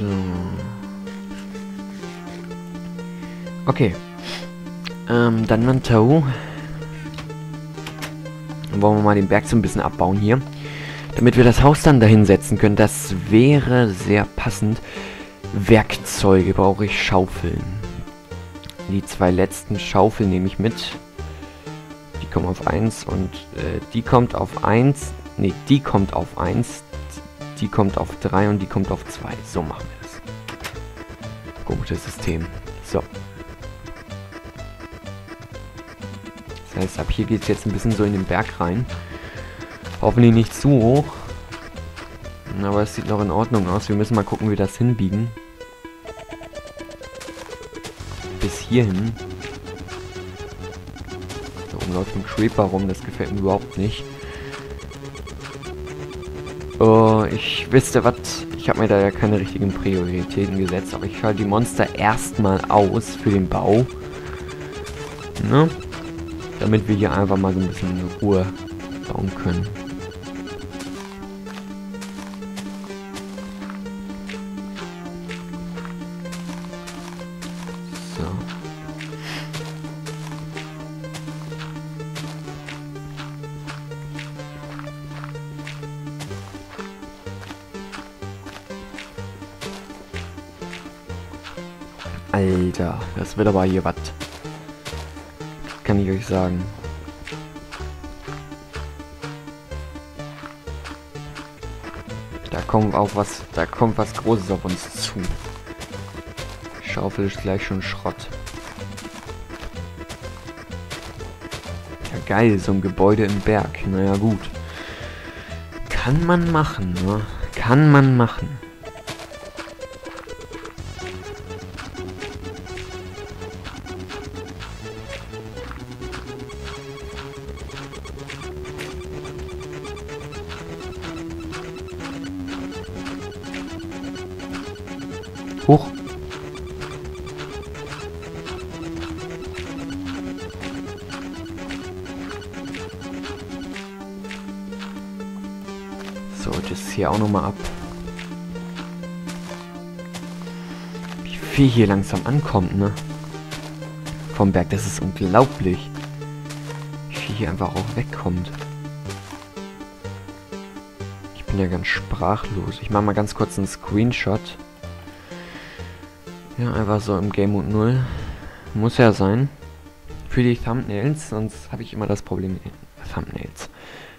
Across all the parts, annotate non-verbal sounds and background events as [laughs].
So. Okay. Ähm, dann Mantau. Dann wollen wir mal den Berg so ein bisschen abbauen hier. Damit wir das Haus dann dahin setzen können. Das wäre sehr passend. Werkzeuge brauche ich Schaufeln. Die zwei letzten Schaufeln nehme ich mit. Die kommen auf 1 und äh, die kommt auf 1. Ne, die kommt auf 1. Die kommt auf 3 und die kommt auf 2. So machen wir das. Komisches System. So. Das heißt, ab hier geht es jetzt ein bisschen so in den Berg rein. Hoffentlich nicht zu hoch. Aber es sieht noch in Ordnung aus. Wir müssen mal gucken, wie wir das hinbiegen. Bis hierhin. Da oben läuft ein Creeper rum. Das gefällt mir überhaupt nicht. Oh, ich wüsste was. Ich habe mir da ja keine richtigen Prioritäten gesetzt. Aber ich schalte die Monster erstmal aus für den Bau. Ne? Damit wir hier einfach mal so ein bisschen Ruhe bauen können. Alter, das wird aber hier was. Kann ich euch sagen. Da kommt auch was, da kommt was Großes auf uns zu. Schaufel ist gleich schon Schrott. Ja geil, so ein Gebäude im Berg. Naja gut. Kann man machen, ne? Kann man machen. Hier auch nochmal ab. Wie viel hier langsam ankommt, ne? Vom Berg, das ist unglaublich. Wie viel hier einfach auch wegkommt. Ich bin ja ganz sprachlos. Ich mache mal ganz kurz einen Screenshot. Ja, einfach so im Game Mode 0. Muss ja sein. Für die Thumbnails, sonst habe ich immer das Problem mit den Thumbnails.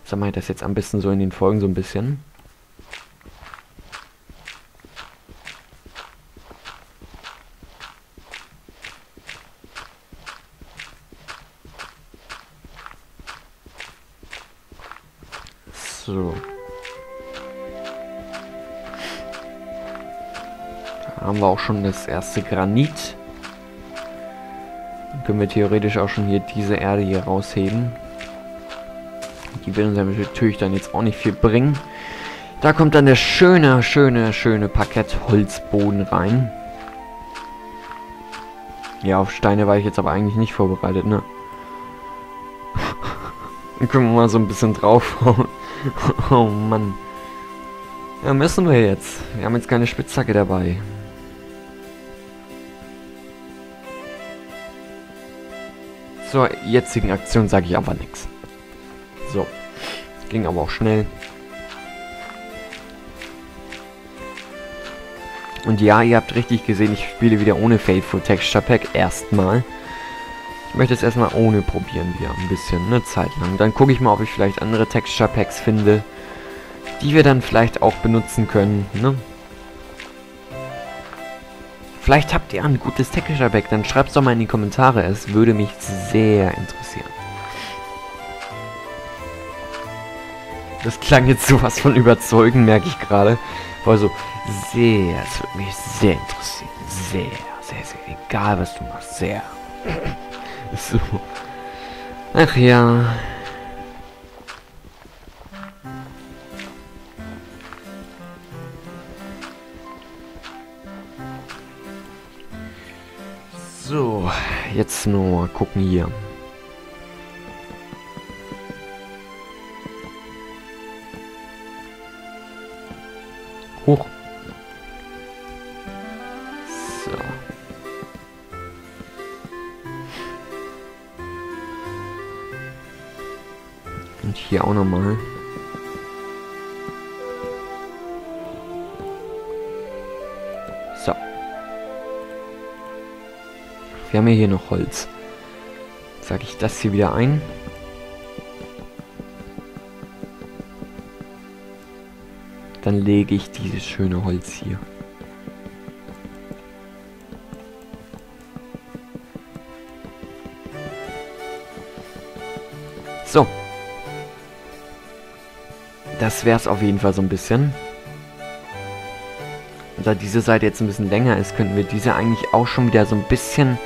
Sag mal das jetzt am besten so in den Folgen so ein bisschen. So. Da haben wir auch schon das erste Granit. Dann können wir theoretisch auch schon hier diese Erde hier rausheben. Die wird uns natürlich dann jetzt auch nicht viel bringen. Da kommt dann der schöne, schöne, schöne Parkett Holzboden rein. Ja, auf Steine war ich jetzt aber eigentlich nicht vorbereitet, ne? [laughs] Dann können wir mal so ein bisschen draufhauen. [laughs] oh Mann. Ja, müssen wir jetzt. Wir haben jetzt keine Spitzhacke dabei. Zur jetzigen Aktion sage ich aber nichts. So. Ging aber auch schnell. Und ja, ihr habt richtig gesehen, ich spiele wieder ohne Faithful Texture Pack erstmal. Möchte es erstmal ohne probieren wieder ein bisschen, eine Zeit lang. Dann gucke ich mal, ob ich vielleicht andere Texture Packs finde, die wir dann vielleicht auch benutzen können, ne? Vielleicht habt ihr ein gutes Texture Pack, dann schreibt es doch mal in die Kommentare. Es würde mich sehr interessieren. Das klang jetzt sowas von überzeugen, merke ich gerade. Also sehr, es würde mich sehr interessieren. Sehr, sehr, sehr. Egal was du machst, sehr. So. Ach ja. So, jetzt nur gucken hier. Hoch. Hier auch nochmal. So. Wir haben ja hier noch Holz. Sage ich das hier wieder ein. Dann lege ich dieses schöne Holz hier. So. Das wäre es auf jeden Fall so ein bisschen. Und da diese Seite jetzt ein bisschen länger ist, könnten wir diese eigentlich auch schon wieder so ein bisschen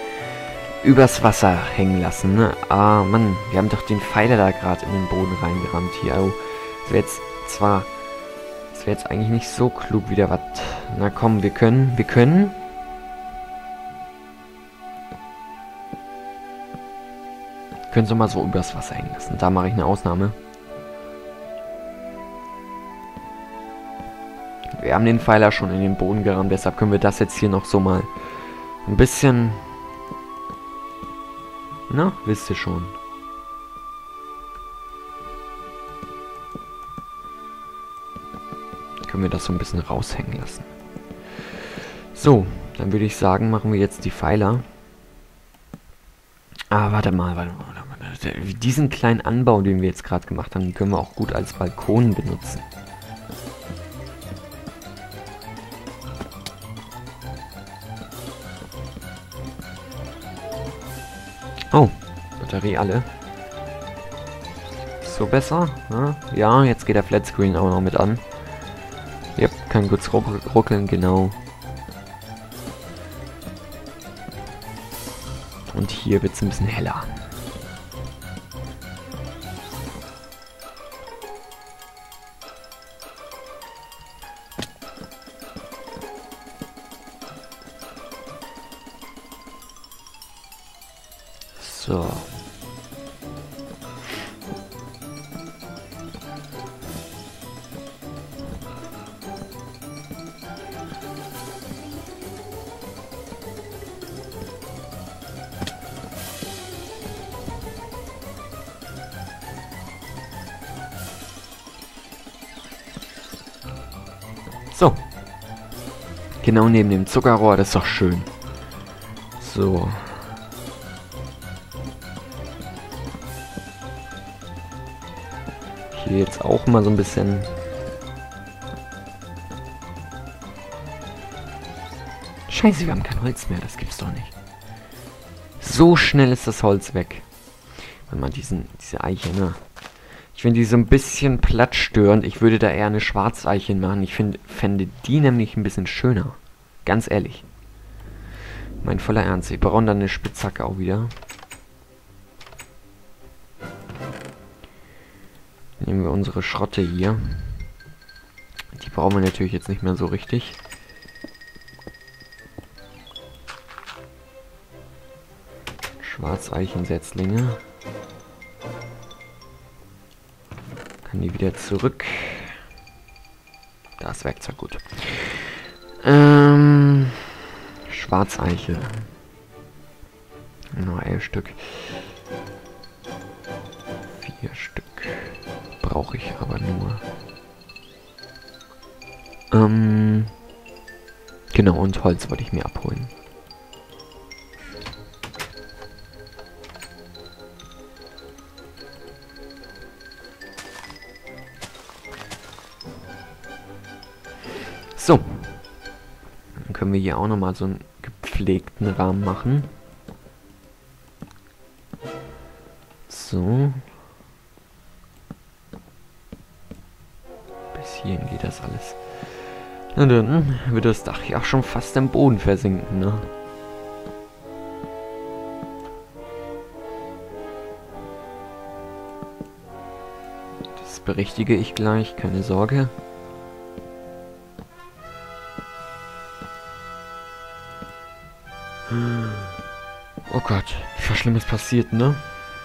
übers Wasser hängen lassen. Ne? Ah, Mann, wir haben doch den Pfeiler da gerade in den Boden reingerammt hier. Oh, das wäre jetzt zwar... Das wäre jetzt eigentlich nicht so klug wieder was... Na komm, wir können, wir können... Können Sie mal so übers Wasser hängen lassen. Da mache ich eine Ausnahme. Wir haben den Pfeiler schon in den Boden gerammt, deshalb können wir das jetzt hier noch so mal ein bisschen... Na, wisst ihr schon. Können wir das so ein bisschen raushängen lassen. So, dann würde ich sagen, machen wir jetzt die Pfeiler. Ah, warte mal, warte mal, warte mal. Diesen kleinen Anbau, den wir jetzt gerade gemacht haben, können wir auch gut als Balkon benutzen. Batterie alle. So besser? Ja, ja jetzt geht der Flatscreen auch noch mit an. Yep, kann kurz ruckeln, genau. Und hier wird es ein bisschen heller. So. Genau neben dem Zuckerrohr, das ist doch schön. So. Hier jetzt auch mal so ein bisschen... Scheiße, wir haben kein Holz mehr, das gibt's doch nicht. So schnell ist das Holz weg. Wenn man diesen, diese Eiche, ne? Ich finde die so ein bisschen plattstörend. Ich würde da eher eine Schwarzeiche machen. Ich find, fände die nämlich ein bisschen schöner. Ganz ehrlich. Mein voller Ernst. Wir brauchen dann eine Spitzhacke auch wieder. Nehmen wir unsere Schrotte hier. Die brauchen wir natürlich jetzt nicht mehr so richtig. Schwarzeichensetzlinge. Kann die wieder zurück. Das Werkzeug gut. Ähm, Schwarzeiche. Noch elf Stück. Vier Stück. Brauche ich aber nur. Ähm, genau, und Holz wollte ich mir abholen. Können wir hier auch nochmal so einen gepflegten Rahmen machen. So. Bis hierhin geht das alles. Na dann wird das Dach ja auch schon fast im Boden versinken, ne? Das berichtige ich gleich, keine Sorge. Gott, was Schlimmes passiert, ne?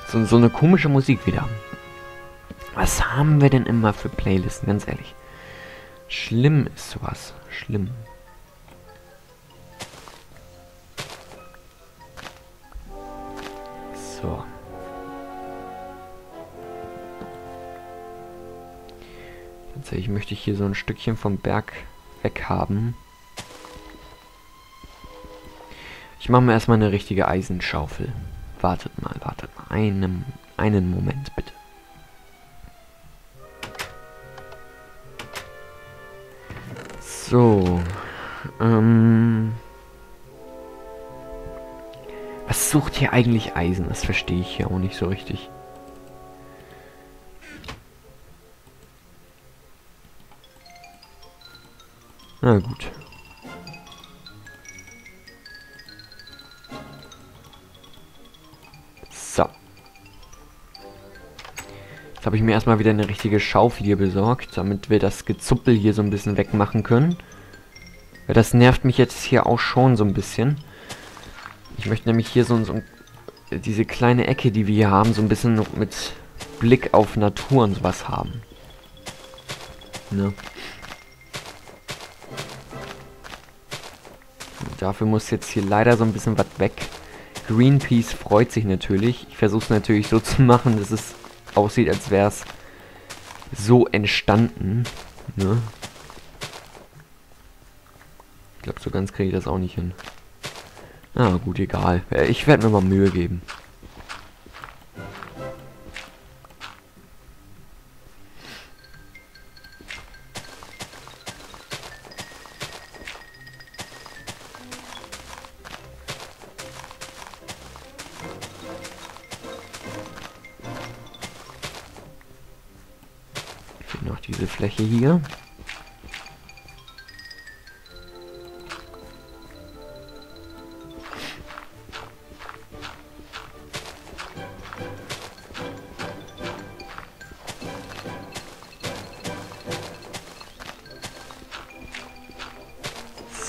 So, so eine komische Musik wieder. Was haben wir denn immer für Playlisten, ganz ehrlich? Schlimm ist sowas. Schlimm. So. Tatsächlich möchte ich hier so ein Stückchen vom Berg weg haben. Ich mache mir erstmal eine richtige Eisenschaufel. Wartet mal, wartet mal. Einen, einen Moment bitte. So. Ähm. Was sucht hier eigentlich Eisen? Das verstehe ich hier auch nicht so richtig. Na gut. Jetzt habe ich mir erstmal wieder eine richtige Schaufel hier besorgt, damit wir das Gezuppel hier so ein bisschen wegmachen können. Weil das nervt mich jetzt hier auch schon so ein bisschen. Ich möchte nämlich hier so, so diese kleine Ecke, die wir hier haben, so ein bisschen mit Blick auf Natur und sowas haben. Ne? Dafür muss jetzt hier leider so ein bisschen was weg. Greenpeace freut sich natürlich. Ich versuche es natürlich so zu machen, dass es aussieht, als wäre es so entstanden. Ne? Ich glaube, so ganz kriege ich das auch nicht hin. Ah, gut, egal. Ich werde mir mal Mühe geben. Diese Fläche hier.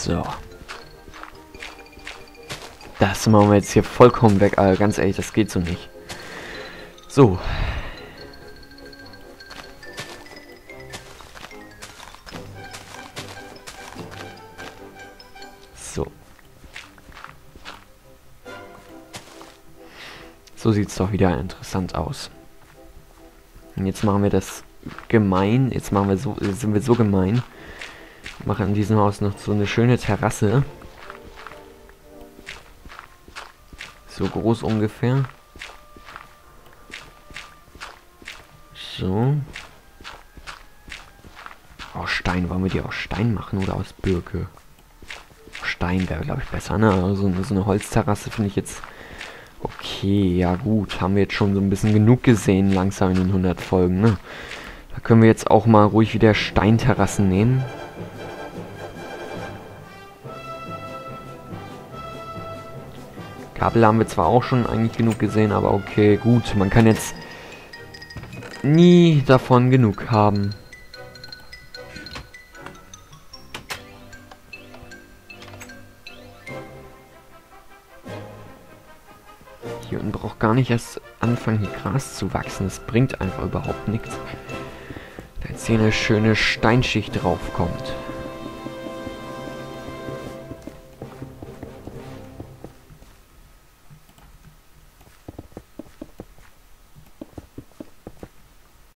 So. Das machen wir jetzt hier vollkommen weg, Alter. Ganz ehrlich, das geht so nicht. So, So sieht es doch wieder interessant aus. Und jetzt machen wir das gemein. Jetzt machen wir so, sind wir so gemein. Machen in diesem Haus noch so eine schöne Terrasse. So groß ungefähr. So. Aus Stein. Wollen wir die aus Stein machen oder aus Birke? Stein wäre, glaube ich, besser, ne? Also so eine Holzterrasse finde ich jetzt Okay, ja gut. Haben wir jetzt schon so ein bisschen genug gesehen langsam in den 100 Folgen, ne? Da können wir jetzt auch mal ruhig wieder Steinterrassen nehmen. Kabel haben wir zwar auch schon eigentlich genug gesehen, aber okay, gut. Man kann jetzt nie davon genug haben. Hier unten braucht gar nicht erst anfangen, hier Gras zu wachsen. Das bringt einfach überhaupt nichts. Da jetzt hier eine schöne Steinschicht draufkommt.